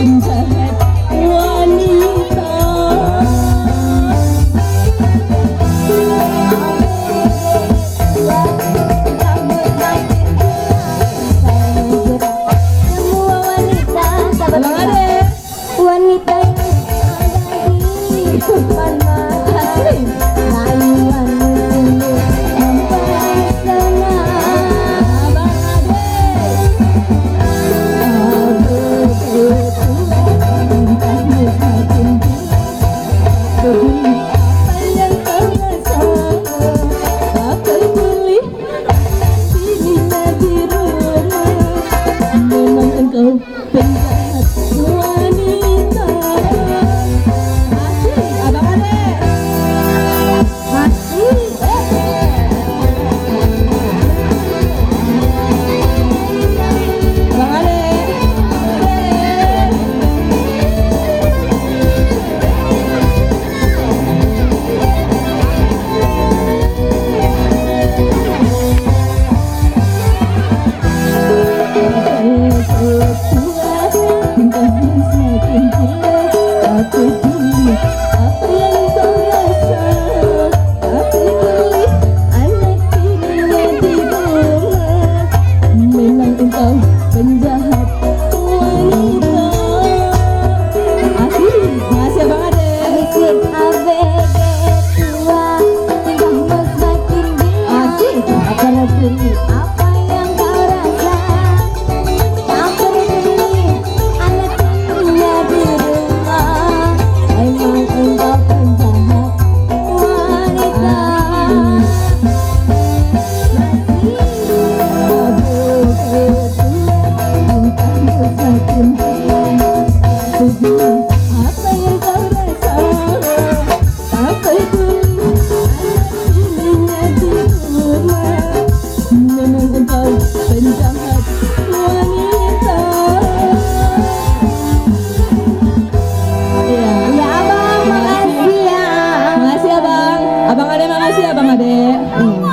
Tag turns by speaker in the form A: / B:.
A: Penjahat wanita. 我真的很痛 Aku cinta, aku cinta, aku cinta. Abang Ade makasih ya, Abang Ade.
B: Hmm.